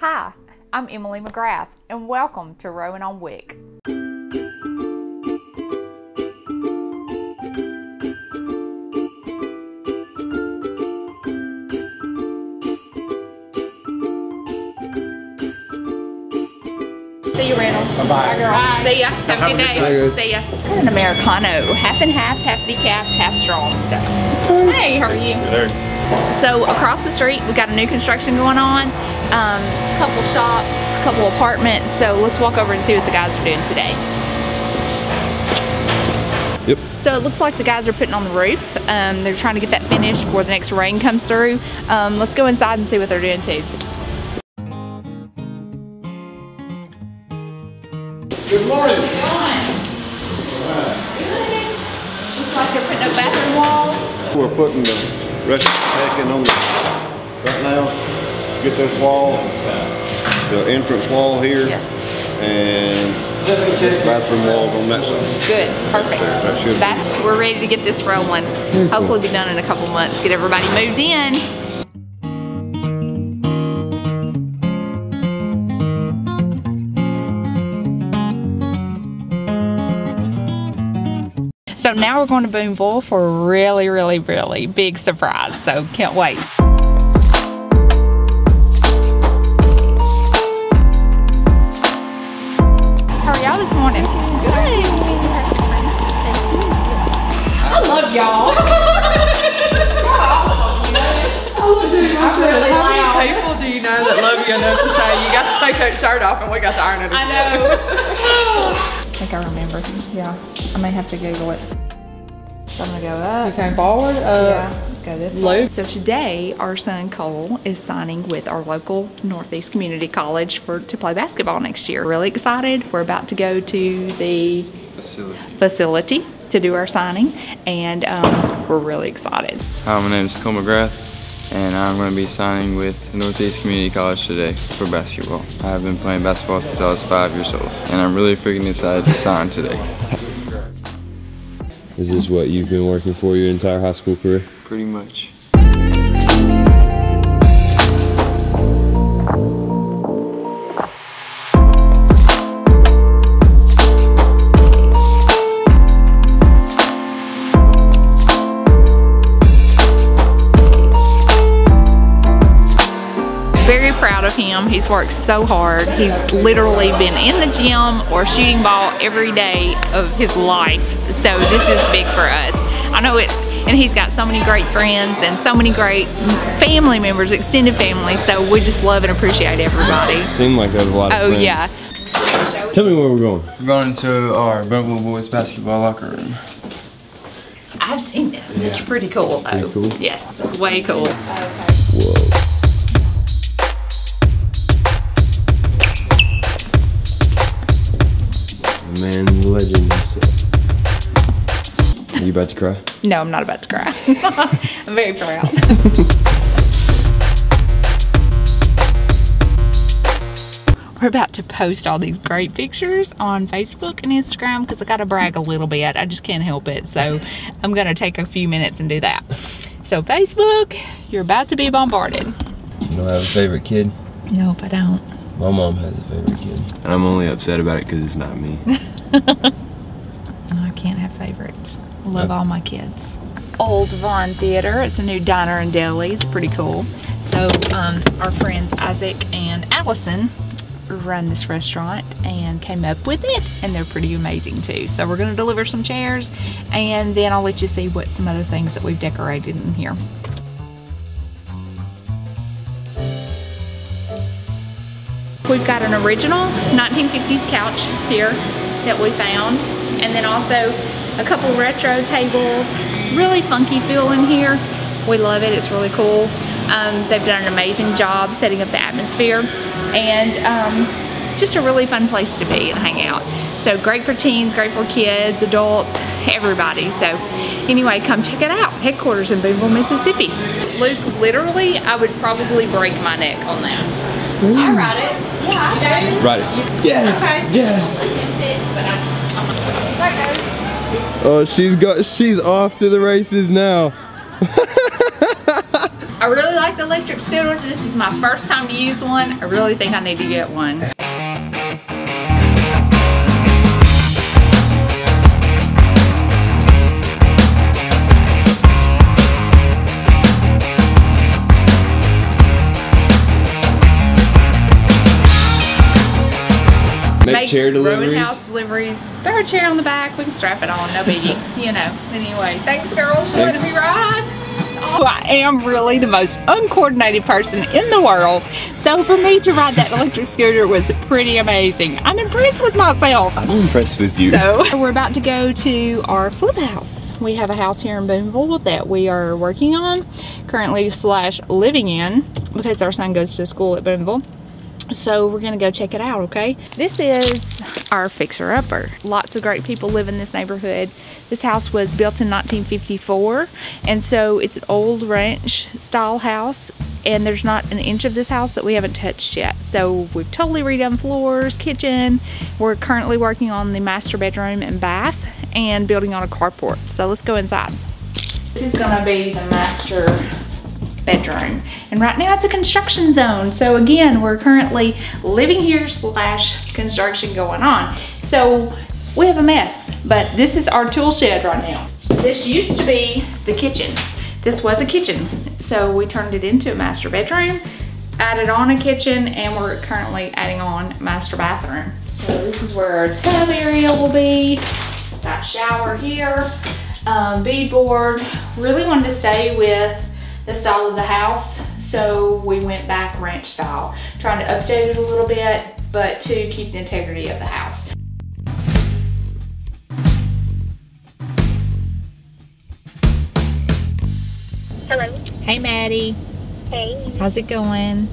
Hi, I'm Emily McGrath, and welcome to Rowan on Wick. See you, Randall. Bye, girl. Bye. See ya. Have, a good day. See ya. Got an Americano, half and half, half decaf, half strong stuff. Hey, how are you? Good. So across the street, we got a new construction going on. Um, couple shops, a couple apartments. So let's walk over and see what the guys are doing today. Yep. So it looks like the guys are putting on the roof. Um, they're trying to get that finished before the next rain comes through. Um, let's go inside and see what they're doing too. Good morning. Looks like they're putting up bathroom walls. We're putting the rest of the decking on the, right now. Get this wall, the entrance wall here. Yes. And bathroom walls on that side. Good, perfect. That should be- That, we're ready to get this rolling. Hopefully be done in a couple months, get everybody moved in. So now we're going to Booneville for a really, really, really big surprise. So can't wait. I love y'all. Really, how many people do you know that love you enough to say you got to take that shirt off and we got to iron it? I know. I think I remember. Yeah. I may have to Google it. So I'm gonna go up. You came forward. Uh, Yeah, go this Lou? way. So today, our son Cole is signing with our local Northeast Community College for to play basketball next year. Really excited. We're about to go to the facility. facility to do our signing, and um, we're really excited. Hi, my name is Cole McGrath, and I'm going to be signing with Northeast Community College today for basketball. I've been playing basketball since I was five years old, and I'm really freaking excited to sign today. This is this what you've been working for your entire high school career? Pretty much. He's worked so hard. He's literally been in the gym or shooting ball every day of his life. So this is big for us. I know it, and he's got so many great friends and so many great family members, extended family. So we just love and appreciate everybody. Seemed like there was a lot of Oh friends. yeah. Tell me where we're going. We're going into our Brentwood boys basketball locker room. I've seen this. This is pretty cool though. pretty cool. Yes, way cool. Whoa. The man, the legend himself. Are you about to cry? No, I'm not about to cry. I'm very proud. We're about to post all these great pictures on Facebook and Instagram because I got to brag a little bit. I just can't help it. So I'm going to take a few minutes and do that. So, Facebook, you're about to be bombarded. You don't have a favorite kid? Nope, I don't. My mom has a favorite kid. And I'm only upset about it because it's not me. I can't have favorites. Love all my kids. Old Vaughn Theater. It's a new diner and deli. It's pretty cool. So um, our friends Isaac and Allison run this restaurant and came up with it and they're pretty amazing too. So we're going to deliver some chairs and then I'll let you see what some other things that we've decorated in here. We've got an original 1950s couch here that we found and then also a couple retro tables. Really funky feel in here. We love it, it's really cool. Um, they've done an amazing job setting up the atmosphere and um, just a really fun place to be and hang out. So great for teens, great for kids, adults, everybody. So anyway, come check it out. Headquarters in Booneville, Mississippi. Luke, literally, I would probably break my neck on that. I ride it. Yeah, I do. Right. Okay. Yes. But I just, I'm Oh, she's got. She's off to the races now. I really like the electric scooter. This is my first time to use one. I really think I need to get one. Chair deliveries. Rowan House deliveries. Throw a chair on the back. We can strap it on. No biggie. you know. Anyway, thanks, girls, for letting me ride. Oh, I am really the most uncoordinated person in the world. So for me to ride that electric scooter was pretty amazing. I'm impressed with myself. I'm impressed with you. So we're about to go to our flip house. We have a house here in Booneville that we are working on, currently slash living in, because our son goes to school at Booneville. So we're gonna go check it out, okay? This is our fixer-upper. Lots of great people live in this neighborhood. This house was built in 1954, and so it's an old ranch style house, and there's not an inch of this house that we haven't touched yet. So we've totally redone floors, kitchen. We're currently working on the master bedroom and bath, and building on a carport. So let's go inside. This is gonna be the master bedroom. And right now it's a construction zone. So again, we're currently living here slash construction going on. So we have a mess, but this is our tool shed right now. This used to be the kitchen. This was a kitchen. So we turned it into a master bedroom, added on a kitchen, and we're currently adding on master bathroom. So this is where our tub area will be. Got shower here, um, beadboard. Really wanted to stay with the style of the house. So we went back ranch style, trying to update it a little bit, but to keep the integrity of the house. Hello. Hey Maddie, Hey. how's it going?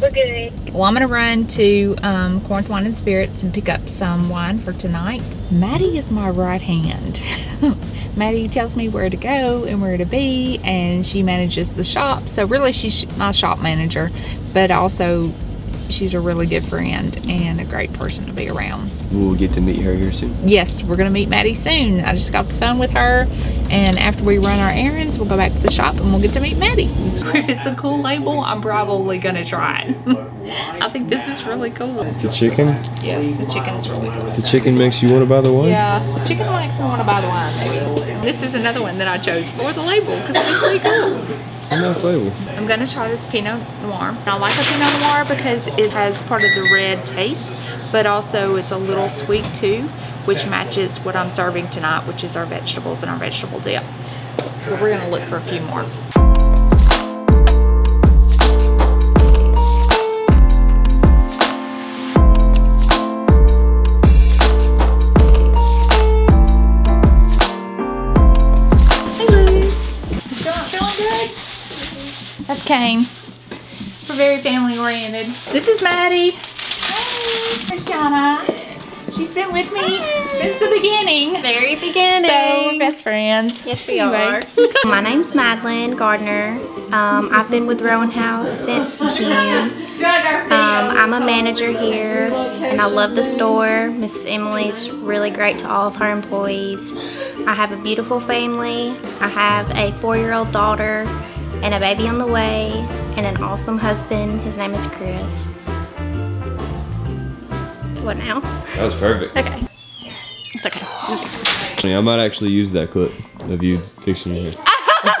We're good. Well, I'm gonna run to um, Corinth Wine and Spirits and pick up some wine for tonight. Maddie is my right hand. Maddie tells me where to go and where to be, and she manages the shop. So really, she's my shop manager, but also she's a really good friend and a great person to be around. We'll get to meet her here soon. Yes, we're gonna meet Maddie soon. I just got the phone with her, and after we run our errands, we'll go back to the shop and we'll get to meet Maddie. If it's a cool label, I'm probably gonna try it. I think this is really cool. The chicken? Yes, the chicken's really cool. The chicken makes you want to buy the wine? Yeah, chicken makes me want to buy the wine, maybe. This is another one that I chose for the label because it's pretty cool. A nice label. I'm gonna try this Pinot Noir. I like a Pinot Noir because it has part of the red taste, but also it's a little sweet too, which matches what I'm serving tonight, which is our vegetables and our vegetable dip. But we're gonna look for a few more. That's Kane. We're very family oriented. This is Maddie. Hey, There's Christiana. She's been with me since the beginning. Very beginning. So we're best friends. Yes, we Anyway. are. My name's Madeline Gardner. Um, I've been with Rowan House since June. Um, I'm a manager here, and I love the store. Miss Emily's really great to all of her employees. I have a beautiful family. I have a four-year-old daughter and a baby on the way, and an awesome husband. His name is Chris. What now? That was perfect. Okay. It's okay. I might actually use that clip of you fixing your hair.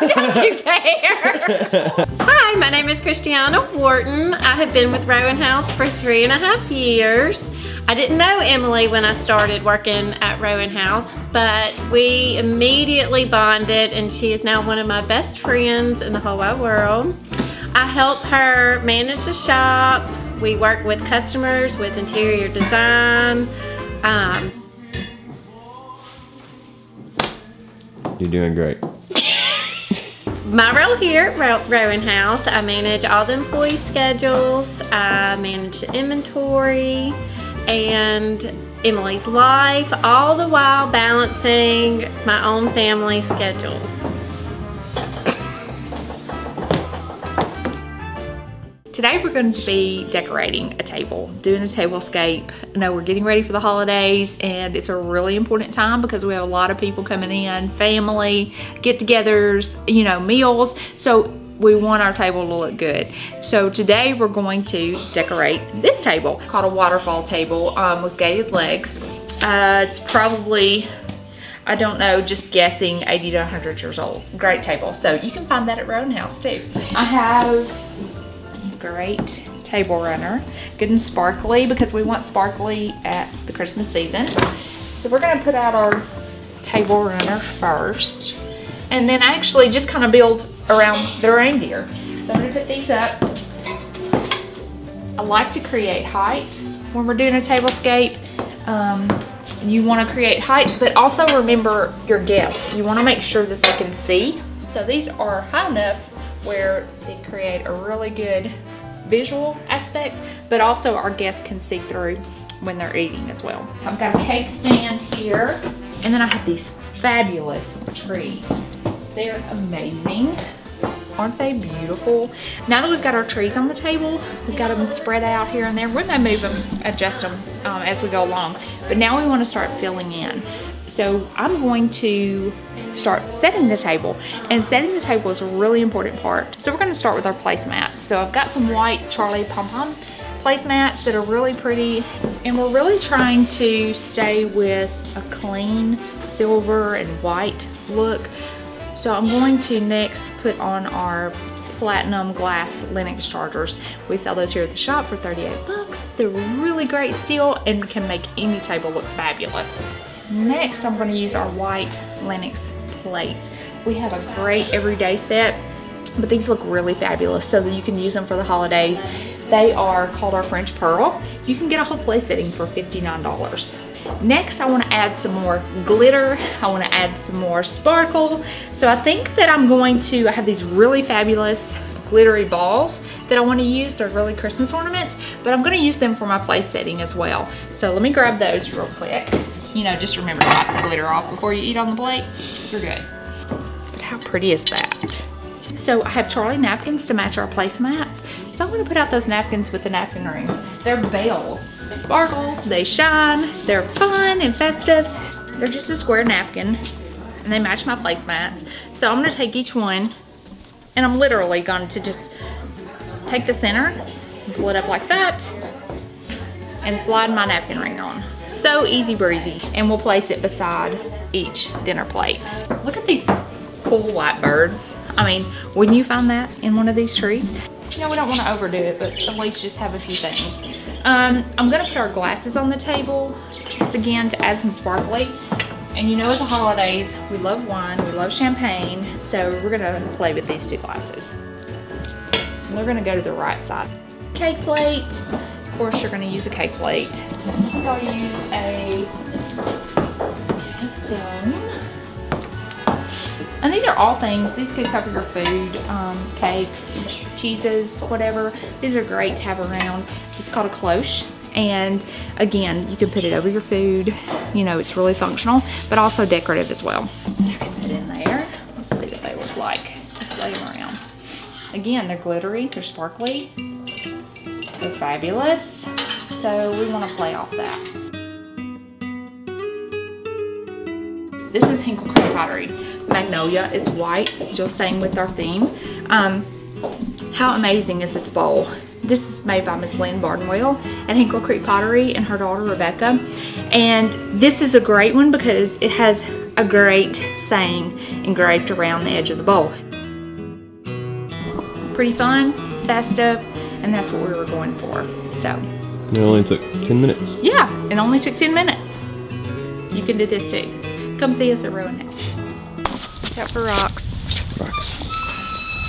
Don't you dare. Hi, my name is Christiana Wharton. I have been with Rowan House for three and a half years. I didn't know Emily when I started working at Rowan House, but we immediately bonded and she is now one of my best friends in the whole wide world. I help her manage the shop. We work with customers with interior design. Um, You're doing great. My role here at Rowan House, I manage all the employee schedules, I manage the inventory, and Emily's life, all the while balancing my own family schedules. Today we're going to be decorating a table, doing a tablescape. I know we're getting ready for the holidays and it's a really important time because we have a lot of people coming in, family, get-togethers, you know, meals. So we want our table to look good. So today we're going to decorate this table called a waterfall table um, with gated legs. Uh, it's probably, I don't know, just guessing 80 to 100 years old. Great table. So you can find that at Rowan House too. I have great table runner, good and sparkly because we want sparkly at the Christmas season. So we're gonna put out our table runner first and then actually just kind of build around the reindeer. So I'm gonna put these up. I like to create height when we're doing a tablescape. Um, you wanna create height, but also remember your guests. You wanna make sure that they can see. So these are high enough where they create a really good visual aspect, but also our guests can see through when they're eating as well. I've got a cake stand here, and then I have these fabulous trees. They're amazing. Aren't they beautiful? Now that we've got our trees on the table, we've got them spread out here and there. We may move them, adjust them um, as we go along. But now we want to start filling in. So I'm going to start setting the table. And setting the table is a really important part. So we're going to start with our placemats. So I've got some white Charlie pom-pom placemats that are really pretty. And we're really trying to stay with a clean silver and white look. So I'm going to next put on our platinum glass Lenox chargers. We sell those here at the shop for 38 bucks. They're really great steel and can make any table look fabulous. Next, I'm gonna use our white Lenox plates. We have a great everyday set, but these look really fabulous so you can use them for the holidays. They are called our French Perle. You can get a whole place setting for $59. Next, I wanna add some more glitter. I wanna add some more sparkle. So I think that I'm going to, I have these really fabulous glittery balls that I wanna use. They're really Christmas ornaments, but I'm gonna use them for my place setting as well. So let me grab those real quick. You know, just remember to wipe the glitter off before you eat on the plate. You're good. But how pretty is that? So I have Charlie napkins to match our placemats. So I'm gonna put out those napkins with the napkin rings. They're bells. They sparkle, they shine, they're fun and festive. They're just a square napkin and they match my placemats. So I'm gonna take each one and I'm literally going to just take the center, pull it up like that, and slide my napkin ring on. So easy breezy. And we'll place it beside each dinner plate. Look at these cool white birds. I mean, wouldn't you find that in one of these trees? You know, we don't want to overdo it, but at least just have a few things. Um, I'm gonna put our glasses on the table, just again to add some sparkly. And you know at the holidays, we love wine, we love champagne, so we're gonna play with these two glasses. And they're gonna go to the right side. Cake plate, course you're gonna use a cake plate. I'll use a. And these are all things, these could cover your food, um, cakes, cheeses, whatever. These are great to have around. It's called a cloche. And again, you can put it over your food. You know, it's really functional, but also decorative as well. I can put in there. Let's see what they look like. Just lay them around. Again, they're glittery, they're sparkly, fabulous. So we want to play off that. This is Hinkle Creek Pottery. Magnolia is white, still staying with our theme. Um, how amazing is this bowl? This is made by Miss Lynn Bardenwell at Hinkle Creek Pottery and her daughter Rebecca. And this is a great one because it has a great saying engraved around the edge of the bowl. Pretty fun, festive, and that's what we were going for. So, It only took 10 minutes. yeah, it only took 10 minutes. You can do this too. Come see us at Rowan House. Watch out for rocks. Rocks.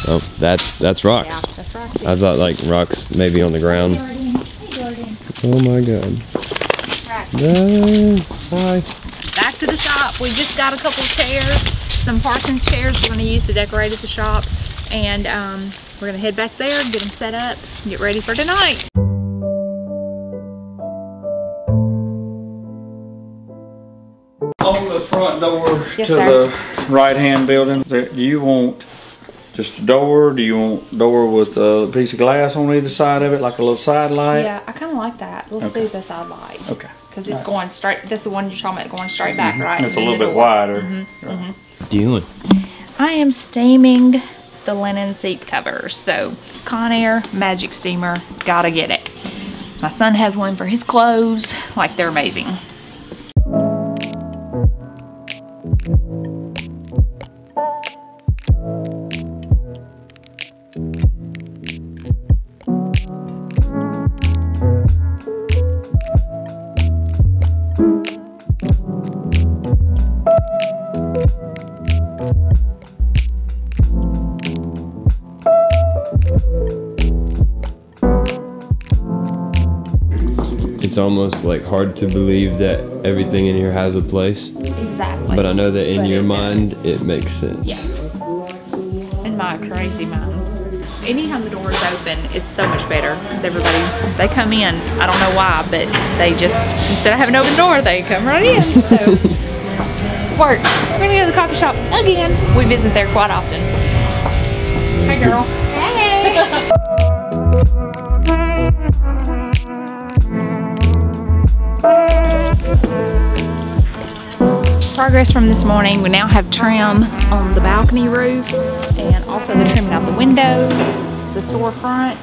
Oh, that's that's rocks. Yeah, that's right. I thought like rocks maybe on the ground. Jordan. Hey, Jordan. Oh my god. Right. Ah, hi. back to the shop. We just got a couple chairs, some Parsons chairs we're going to use to decorate at the shop. And um, we're going to head back there, get them set up, and get ready for tonight. On the front door Yes, to sir. the right-hand building, there- do you want just a door? Do you want door with a piece of glass on either side of it, like a little side light? Yeah, I kind of like that. Let's Okay. do the side light. Okay. Because it's going straight, that's the one you're talking about going straight back, right? Mm-hmm. It's a little bit door. wider. Mm-hmm. Doing. I am steaming the linen seat covers. So Conair Magic Steamer, gotta get it. My son has one for his clothes, like they're amazing. Almost like hard to believe that everything in here has a place, Exactly. but I know that in But your it mind does. it makes sense. Yes. In my crazy mind. Anytime the door is open, it's so much better because everybody, they come in. I don't know why, but they just, instead of having an open door, they come right in. So, works. We're gonna go to the coffee shop again. We visit there quite often. Hey, girl. Progress from this morning. We now have trim on the balcony roof and also the trimming out the windows, the storefront.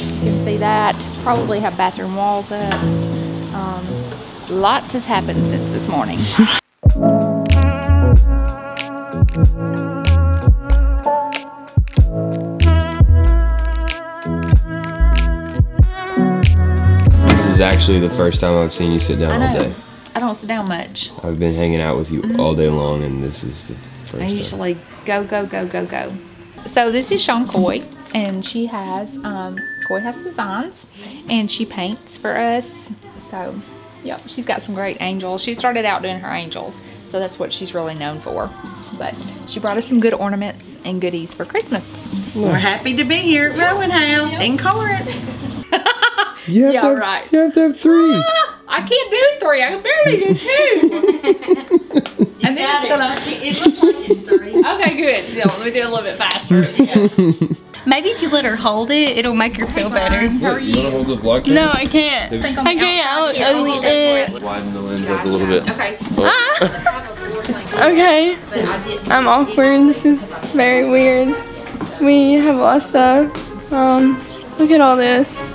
You can see that. Probably have bathroom walls up. Um, lots has happened since this morning. This is actually the first time I've seen you sit down all day. I don't sit down much. I've been hanging out with you all day long, and this is the first I time. usually go, go, go, go, go. So this is Sean Coy, and she has, um, Coy has designs, and she paints for us. So, yep, she's got some great angels. She started out doing her angels, so that's what she's really known for. But she brought us some good ornaments and goodies for Christmas. We're happy to be here at Rowan House in Corinth. You have, Yeah, to have, right. you have to have three. I can't do three. I can barely do two. and then it's gonna. It looks like it's three. Okay, good. Yeah, let me do it a little bit faster. Maybe if you let her hold it, it'll make her feel better. What, you want to hold the vlog No, I can't. Think I can't. I look outside, ugly. yeah, a little Uh, Widen the lens up a little bit. Okay. okay. I didn't. I'm awkward. This is very weird. We have a lot of stuff. Um, look at all this.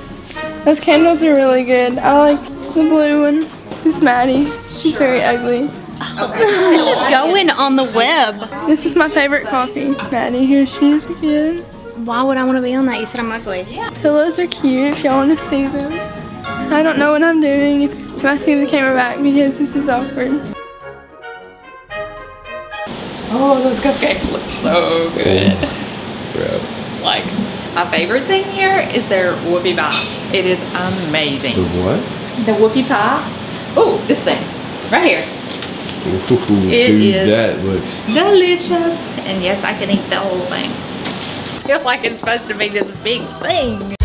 Those candles are really good. I like the blue one. This is Maddie. She's very ugly. This is going on the web. This is my favorite coffee. Maddie, here she is again. Why would I want to be on that? You said I'm ugly. Pillows are cute if y'all want to see them. I don't know what I'm doing if I see the camera back because this is awkward. Oh, those cupcakes look so good. Bro. Like, my favorite thing here is their whoopie pie. It is amazing. The what? The whoopie pie. Oh, this thing right here. Ooh, It dude, is- that looks. Delicious. And yes, I can eat the whole thing. I feel like it's supposed to be this big thing.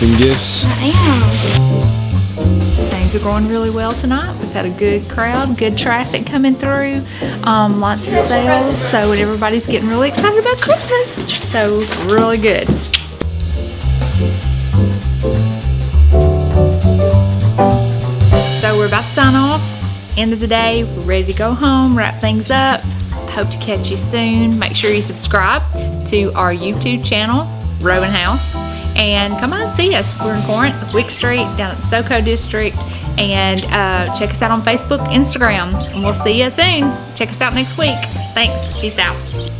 Wrapping gifts. Things are going really well tonight. We've had a good crowd, good traffic coming through, um, lots of sales. So everybody's getting really excited about Christmas. So really good. So we're about to sign off. End of the day, we're ready to go home, wrap things up. Hope to catch you soon. Make sure you subscribe to our YouTube channel, Rowan House. And come on, see us. We're in Corinth, Wick Street, down at SoCo District. And uh, check us out on Facebook, Instagram. And we'll see you soon. Check us out next week. Thanks. Peace out.